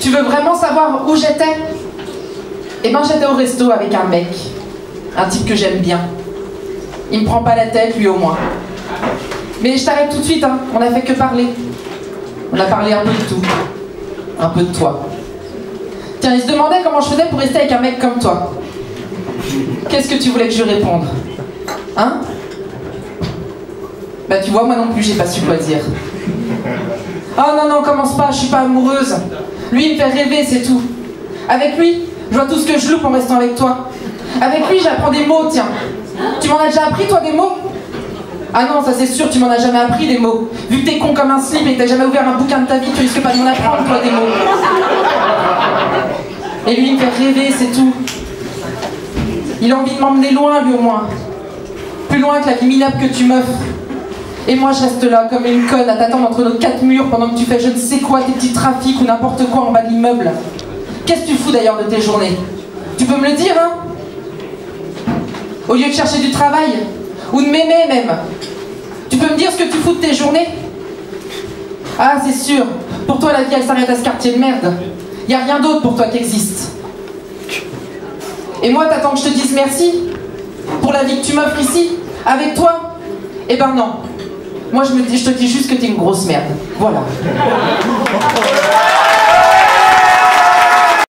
Tu veux vraiment savoir où j'étais? Eh ben j'étais au resto avec un mec, un type que j'aime bien. Il me prend pas la tête, lui au moins. Mais je t'arrête tout de suite, hein. on a fait que parler. On a parlé un peu de tout. Un peu de toi. Tiens, il se demandait comment je faisais pour rester avec un mec comme toi. Qu'est-ce que tu voulais que je réponde? Hein? Bah tu vois, moi non plus, j'ai pas su quoi dire. Oh non, non, commence pas, je suis pas amoureuse. Lui, il me fait rêver, c'est tout. Avec lui, je vois tout ce que je loupe en restant avec toi. Avec lui, j'apprends des mots, tiens. Tu m'en as déjà appris, toi, des mots? Ah non, ça c'est sûr, tu m'en as jamais appris des mots. Vu que t'es con comme un slip et que t'as jamais ouvert un bouquin de ta vie, tu risques pas de m'en apprendre, toi, des mots. Et lui, il me fait rêver, c'est tout. Il a envie de m'emmener loin, lui au moins. Plus loin que la vie minable que tu m'offres. Et moi, je reste là, comme une conne, à t'attendre entre nos quatre murs pendant que tu fais je ne sais quoi, tes petits trafics ou n'importe quoi en bas de l'immeuble. Qu'est-ce que tu fous d'ailleurs de tes journées? Tu peux me le dire, hein? Au lieu de chercher du travail, ou de m'aimer même? Tu peux me dire ce que tu fous de tes journées? Ah, c'est sûr. Pour toi, la vie, elle s'arrête à ce quartier de merde. Y a rien d'autre pour toi qui existe. Et moi, t'attends que je te dise merci pour la vie que tu m'offres ici, avec toi? Eh ben non. Moi, je, me dis, je te dis juste que t'es une grosse merde. Voilà.